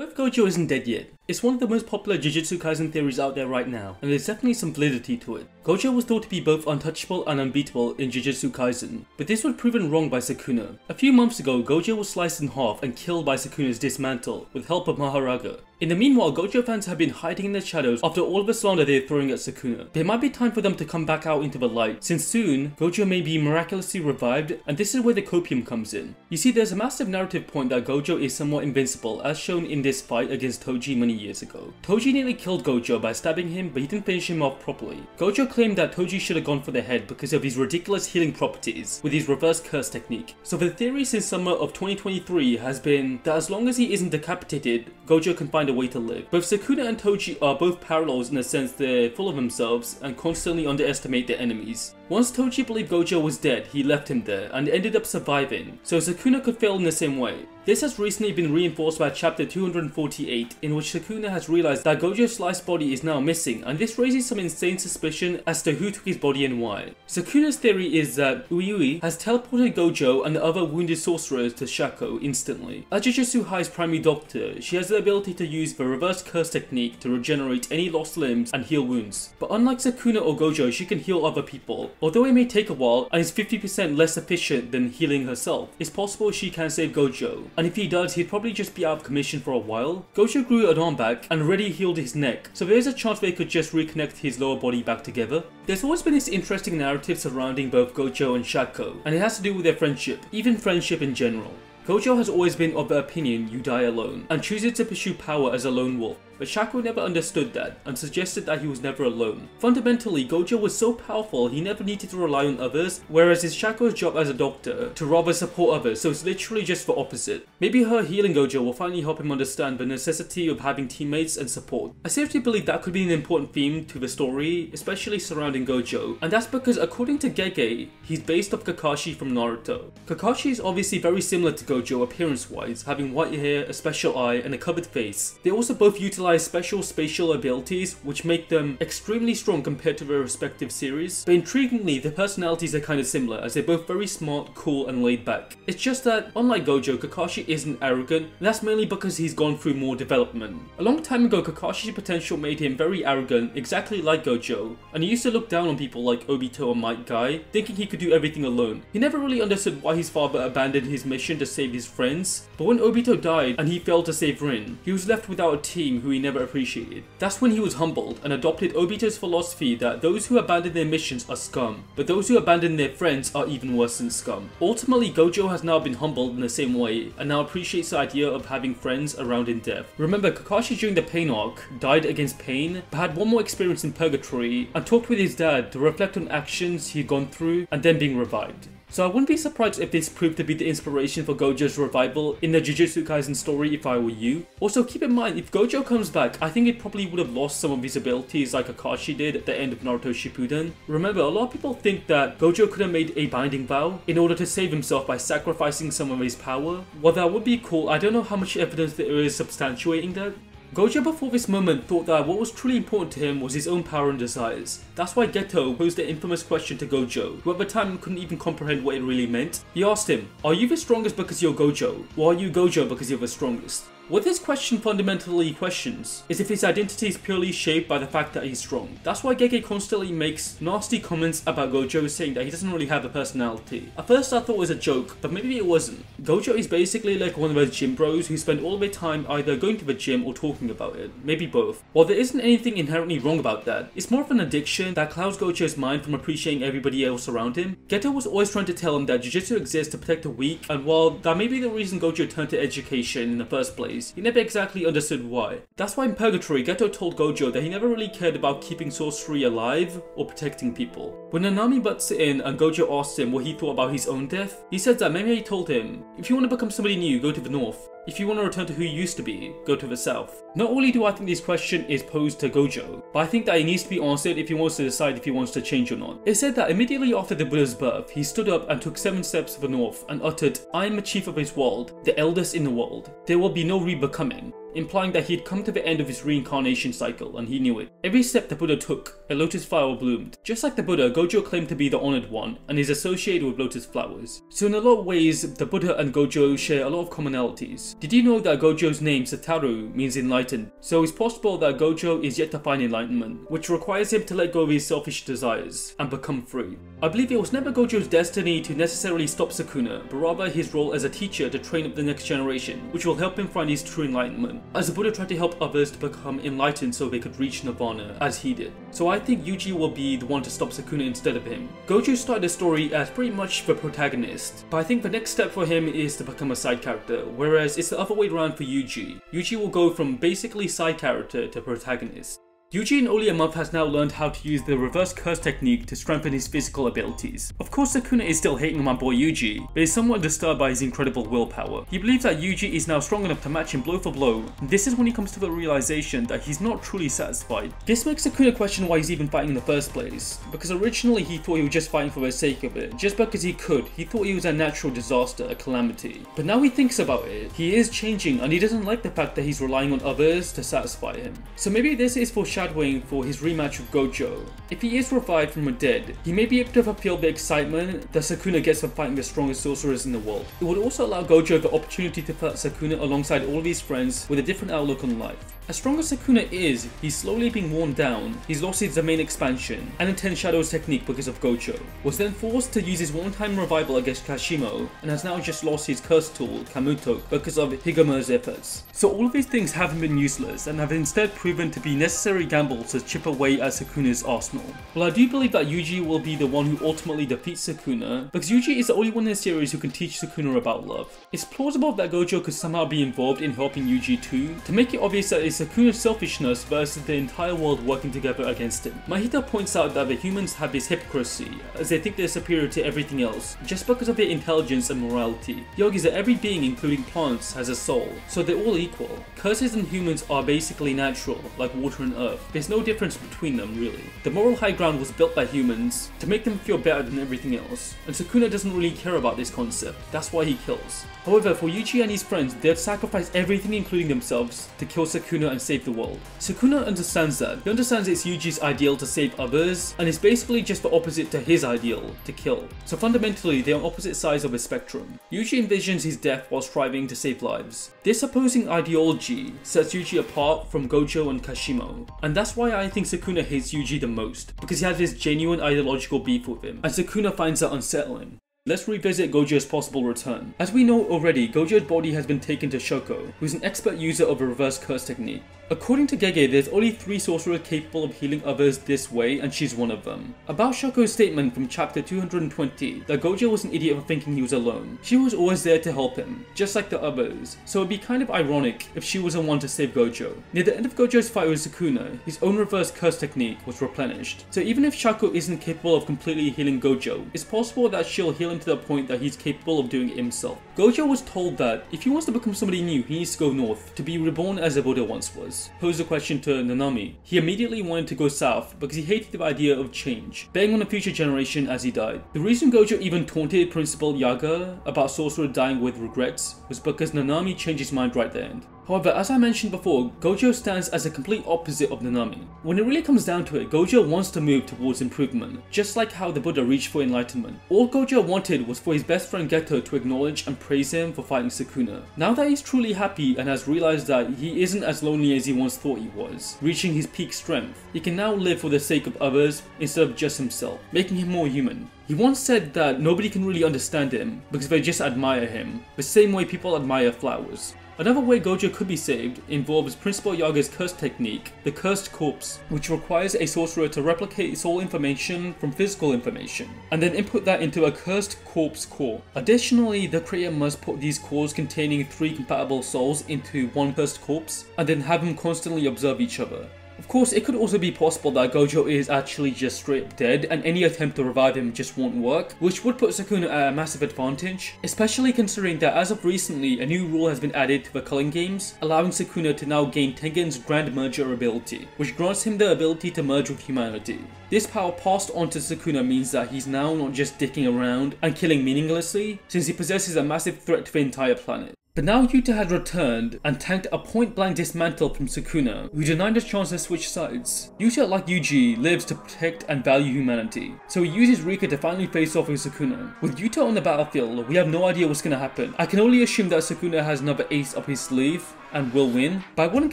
What Gojo isn't dead yet? It's one of the most popular Jujutsu Kaisen theories out there right now, and there's definitely some validity to it. Gojo was thought to be both untouchable and unbeatable in Jujutsu Kaisen, but this was proven wrong by Sukuna. A few months ago, Gojo was sliced in half and killed by Sukuna's dismantle, with help of Mahoraga. In the meanwhile, Gojo fans have been hiding in the shadows after all of the slander they're throwing at Sukuna. There might be time for them to come back out into the light, since soon, Gojo may be miraculously revived, and this is where the copium comes in. You see, there's a massive narrative point that Gojo is somewhat invincible, as shown in this fight against Toji many years ago. Toji nearly killed Gojo by stabbing him, but he didn't finish him off properly. Gojo claimed that Toji should have gone for the head because of his ridiculous healing properties with his reverse curse technique. So the theory since summer of 2023 has been that as long as he isn't decapitated, Gojo can find a way to live. Both Sukuna and Toji are both parallels in the sense they're full of themselves and constantly underestimate their enemies. Once Toji believed Gojo was dead, he left him there and ended up surviving, so Sukuna could fail in the same way. This has recently been reinforced by chapter 248 in which Sukuna has realized that Gojo's sliced body is now missing and this raises some insane suspicion as to who took his body and why. Sukuna's theory is that Uiui has teleported Gojo and the other wounded sorcerers to Shoko instantly. As Jujutsu High's primary doctor, she has the ability to use the reverse curse technique to regenerate any lost limbs and heal wounds. But unlike Sukuna or Gojo, she can heal other people. Although it may take a while and is 50% less efficient than healing herself, it's possible she can save Gojo and if he does, he'd probably just be out of commission for a while. Gojo grew an arm back and already healed his neck, so there's a chance they could just reconnect his lower body back together. There's always been this interesting narrative surrounding both Gojo and Shoko, and it has to do with their friendship, even friendship in general. Gojo has always been of the opinion you die alone, and chooses to pursue power as a lone wolf, but Shoko never understood that and suggested that he was never alone. Fundamentally, Gojo was so powerful he never needed to rely on others, whereas it's Shoko's job as a doctor to rather support others, so it's literally just the opposite. Maybe her healing Gojo will finally help him understand the necessity of having teammates and support. I seriously believe that could be an important theme to the story, especially surrounding Gojo, and that's because according to Gege, he's based off Kakashi from Naruto. Kakashi is obviously very similar to Gojo appearance-wise, having white hair, a special eye, and a covered face. They also both utilize special spatial abilities which make them extremely strong compared to their respective series, but intriguingly their personalities are kind of similar as they're both very smart, cool and laid back. It's just that, unlike Gojo, Kakashi isn't arrogant, and that's mainly because he's gone through more development. A long time ago, Kakashi's potential made him very arrogant, exactly like Gojo, and he used to look down on people like Obito and Might Guy, thinking he could do everything alone. He never really understood why his father abandoned his mission to save his friends, but when Obito died and he failed to save Rin, he was left without a team who he never appreciated. That's when he was humbled and adopted Obito's philosophy that those who abandon their missions are scum, but those who abandon their friends are even worse than scum. Ultimately, Gojo has now been humbled in the same way and now appreciates the idea of having friends around in death. Remember, Kakashi during the Pain arc died against pain, but had one more experience in Purgatory and talked with his dad to reflect on actions he'd gone through and then being revived. So I wouldn't be surprised if this proved to be the inspiration for Gojo's revival in the Jujutsu Kaisen story if I were you. Also keep in mind, if Gojo comes back, I think it probably would have lost some of his abilities like Kakashi did at the end of Naruto Shippuden. Remember, a lot of people think that Gojo could have made a binding vow in order to save himself by sacrificing some of his power. While that would be cool, I don't know how much evidence there is substantiating that. Gojo before this moment thought that what was truly important to him was his own power and desires. That's why Geto posed the infamous question to Gojo, who at the time couldn't even comprehend what it really meant. He asked him, are you the strongest because you're Gojo, or are you Gojo because you're the strongest? What this question fundamentally questions is if his identity is purely shaped by the fact that he's strong. That's why Gege constantly makes nasty comments about Gojo saying that he doesn't really have a personality. At first I thought it was a joke, but maybe it wasn't. Gojo is basically like one of those gym bros who spend all their time either going to the gym or talking about it, maybe both. While there isn't anything inherently wrong about that, it's more of an addiction that clouds Gojo's mind from appreciating everybody else around him. Geto was always trying to tell him that Jujutsu exists to protect the weak, and while that may be the reason Gojo turned to education in the first place, he never exactly understood why. That's why in Purgatory, Geto told Gojo that he never really cared about keeping sorcery alive or protecting people. When Nanami butts in and Gojo asks him what he thought about his own death, he said that Meme told him, if you want to become somebody new, go to the north. If you want to return to who you used to be, go to the south. Not only do I think this question is posed to Gojo, but I think that it needs to be answered if he wants to decide if he wants to change or not. It said that immediately after the Buddha's birth, he stood up and took seven steps to the north and uttered, I am the chief of his world, the eldest in the world. There will be no rebecoming implying that he had come to the end of his reincarnation cycle and he knew it. Every step the Buddha took, a lotus flower bloomed, Just like the Buddha, Gojo claimed to be the honored one and is associated with lotus flowers. So in a lot of ways, the Buddha and Gojo share a lot of commonalities. Did you know that Gojo's name Satoru means enlightened? So it's possible that Gojo is yet to find enlightenment, which requires him to let go of his selfish desires and become free. I believe it was never Gojo's destiny to necessarily stop Sukuna, but rather his role as a teacher to train up the next generation, which will help him find his true enlightenment, as the Buddha tried to help others to become enlightened so they could reach nirvana, as he did. So I think Yuji will be the one to stop Sukuna instead of him. Gojo started the story as pretty much the protagonist, but I think the next step for him is to become a side character, whereas it's the other way around for Yuji. Yuji will go from basically side character to protagonist. Only a has now learned how to use the reverse curse technique to strengthen his physical abilities. Of course Sukuna is still hating on my boy Yuji, but is somewhat disturbed by his incredible willpower. He believes that Yuji is now strong enough to match him blow for blow, and this is when he comes to the realization that he's not truly satisfied. This makes Sukuna question why he's even fighting in the first place, because originally he thought he was just fighting for the sake of it, just because he could, he thought he was a natural disaster, a calamity. But now he thinks about it, he is changing and he doesn't like the fact that he's relying on others to satisfy him. So maybe this is foreshadowing foreshadowing for his rematch with Gojo. If he is revived from the dead, he may be able to fulfill the excitement that Sukuna gets from fighting the strongest sorcerers in the world. It would also allow Gojo the opportunity to fight Sukuna alongside all of his friends with a different outlook on life. As strong as Sukuna is, he's slowly being worn down, he's lost his domain expansion, and Ten Shadows technique because of Gojo, was then forced to use his one-time revival against Kashimo, and has now just lost his curse tool, Kamuto, because of Higuruma's efforts. So all of these things haven't been useless, and have instead proven to be necessary gambles to chip away at Sukuna's arsenal. Well I do believe that Yuji will be the one who ultimately defeats Sukuna, because Yuji is the only one in the series who can teach Sukuna about love. It's plausible that Gojo could somehow be involved in helping Yuji too, to make it obvious that it's Sukuna's selfishness versus the entire world working together against him. Mahito points out that the humans have this hypocrisy, as they think they're superior to everything else, just because of their intelligence and morality. He argues that every being, including plants, has a soul, so they're all equal. Curses and humans are basically natural, like water and earth. There's no difference between them, really. The moral high ground was built by humans to make them feel better than everything else, and Sukuna doesn't really care about this concept, that's why he kills. However, for Yuji and his friends, they'd sacrifice everything including themselves to kill Sukuna and save the world. Sukuna understands that. He understands it's Yuji's ideal to save others, and it's basically just the opposite to his ideal, to kill. So fundamentally, they're on opposite sides of a spectrum. Yuji envisions his death while striving to save lives. This opposing ideology sets Yuji apart from Gojo and Kashimo, and that's why I think Sukuna hates Yuji the most, because he has this genuine ideological beef with him, and Sukuna finds that unsettling. Let's revisit Gojo's possible return. As we know already, Gojo's body has been taken to Shoko, who's an expert user of a reverse curse technique. According to Gege, there's only three sorcerers capable of healing others this way, and she's one of them. About Shoko's statement from chapter 220, that Gojo was an idiot for thinking he was alone. She was always there to help him, just like the others, so it'd be kind of ironic if she was the one to save Gojo. Near the end of Gojo's fight with Sukuna, his own reverse curse technique was replenished. So even if Shoko isn't capable of completely healing Gojo, it's possible that she'll heal him to the point that he's capable of doing it himself. Gojo was told that if he wants to become somebody new, he needs to go north, to be reborn as a Buddha once was posed a question to Nanami. He immediately wanted to go south because he hated the idea of change, betting on a future generation as he died. The reason Gojo even taunted Principal Yaga about Sorcerer dying with regrets was because Nanami changed his mind right then. However, as I mentioned before, Gojo stands as a complete opposite of Nanami. When it really comes down to it, Gojo wants to move towards improvement, just like how the Buddha reached for enlightenment. All Gojo wanted was for his best friend Geto to acknowledge and praise him for fighting Sukuna. Now that he's truly happy and has realized that he isn't as lonely as he once thought he was, reaching his peak strength, he can now live for the sake of others instead of just himself, making him more human. He once said that nobody can really understand him because they just admire him, the same way people admire flowers. Another way Gojo could be saved involves Principal Yaga's curse technique, the Cursed Corpse, which requires a sorcerer to replicate soul information from physical information, and then input that into a Cursed Corpse core. Additionally, the creator must put these cores containing three compatible souls into one Cursed Corpse, and then have them constantly observe each other. Of course, it could also be possible that Gojo is actually just straight dead and any attempt to revive him just won't work, which would put Sukuna at a massive advantage, especially considering that as of recently, a new rule has been added to the Culling games, allowing Sukuna to now gain Tengen's Grand Merger ability, which grants him the ability to merge with humanity. This power passed on to Sukuna means that he's now not just dicking around and killing meaninglessly, since he possesses a massive threat to the entire planet. But now Yuta had returned and tanked a point-blank dismantle from Sukuna, who denied his chance to switch sides. Yuta, like Yuji, lives to protect and value humanity, so he uses Rika to finally face off with Sukuna. With Yuta on the battlefield, we have no idea what's gonna happen. I can only assume that Sukuna has another ace up his sleeve, and will win, but I wouldn't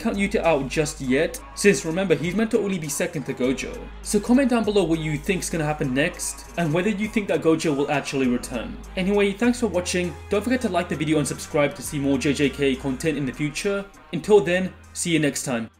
count Yuta out just yet, since remember he's meant to only be second to Gojo. So comment down below what you think's gonna happen next, and whether you think that Gojo will actually return. Anyway, thanks for watching, don't forget to like the video and subscribe to see more JJK content in the future. Until then, see you next time.